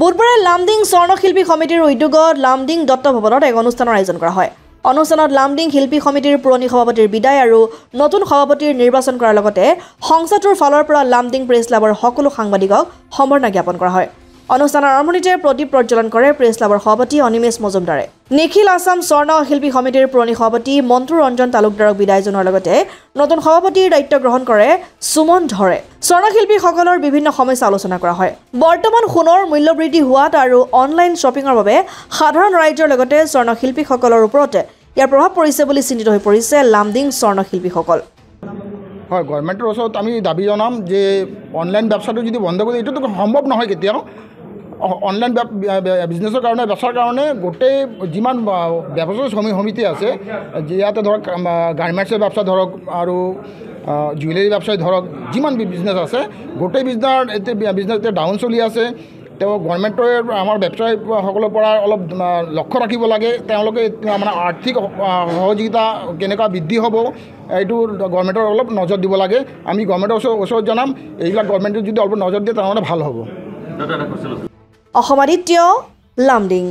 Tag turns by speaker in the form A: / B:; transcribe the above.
A: বুধবাৰে লামডিং স্বৰ্ণশিল্পী সমিতিৰ উদ্যোগত লামডিং দত্ত ভৱনত এক অনুষ্ঠানৰ আয়োজন কৰা হয়। অনুষ্ঠানত লামডিং শিল্পী সমিতিৰ পুৰণি সভাপতিৰ বিদায় আৰু নতুন সভাপতিৰ নিৰ্বাচন কৰাৰ লগতে সংস্থাটোৰ ফালৰ পৰা লামডিং প্ৰেছ ক্লাবৰ সকলো সাংবাদিকক সম্বৰ্ধনা জ্ঞাপন কৰা হয়। অনুষ্ঠানৰ আৰম্ভণিতে প্ৰদীপ প্ৰজ্বলন কৰে প্ৰেছ ক্লাবৰ সভাপতি অনিমেষ মজুমদাৰে। নিখিল আছাম স্বৰ্ণ শিল্পী সমিতিৰ পুৰণি সভাপতি মন্টু ৰঞ্জন তালুকদাৰক বিদায় জনোৱাৰ লগতে নতুন সভাপতিৰ দায়িত্ব গ্ৰহণ কৰে সুমন ধৰে। স্বৰ্ণশিল্পীসকলৰ বিভিন্ন সমস্যা আলোচনা কৰা হয়। বৰ্তমান সোণৰ মূল্যবৃদ্ধি হোৱাত আৰু অনলাইন শ্বপিঙৰ বাবে সাধাৰণ ৰাইজৰ লগতে স্বৰ্ণশিল্পীসকলৰ ওপৰত ইয়াৰ প্ৰভাৱ পৰিছে বুলি চিন্তিত হৈ পৰিছে লামডিং স্বৰ্ণশিল্পীসকল
B: হয় গভৰ্ণমেণ্টৰ ওচৰত আমি দাবী জনাম যে অনলাইন ব্যৱসায়টো যদি বন্ধ কৰি এইটোতো সম্ভৱ নহয় কেতিয়াও। অনলাইন বিজনেছৰ কাৰণে বেচাৰ কাৰণে গোটেই যিমান ব্যৱসায়ী সমি সমিতি আছে ইয়াতে ধৰক গাৰ্মেণ্টছৰ ব্যৱসায় ধৰক আৰু জুৱেলাৰী ব্যৱসায় ধৰক যিমান বিজনেছ আছে গোটেই বিজনেছ এতিয়া বিজনেছ এতিয়া ডাউন চলি আছে। তেওঁ গভৰ্ণমেণ্টৰ আমাৰ ব্যৱসায়ীসকলৰ পৰা অলপ লক্ষ্য ৰাখিব লাগে। তেওঁলোকে মানে আৰ্থিক সহযোগিতা কেনেকুৱা বৃদ্ধি হ'ব এইটো গভৰ্ণমেণ্টৰ অলপ নজৰ দিব লাগে। আমি গভৰ্ণমেণ্টৰ ওচৰত ওচৰত জনাম। এইবিলাক গভৰ্ণমেণ্টে যদি অলপ নজৰ দিয়ে তেনেহ'লে ভাল হ'ব।
A: অসম আদিত্য লামডিং।